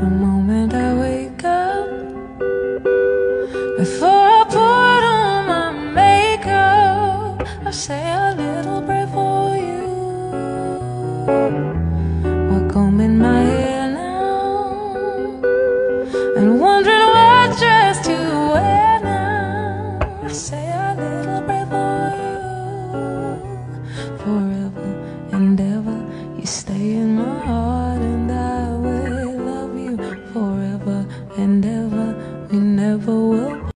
the moment I wake up. Before I put on my makeup, I say a little prayer for you. While combing my hair now and wondering what dress to wear now. I say a little prayer for you. Forever and ever, you stay. and ever, we never will.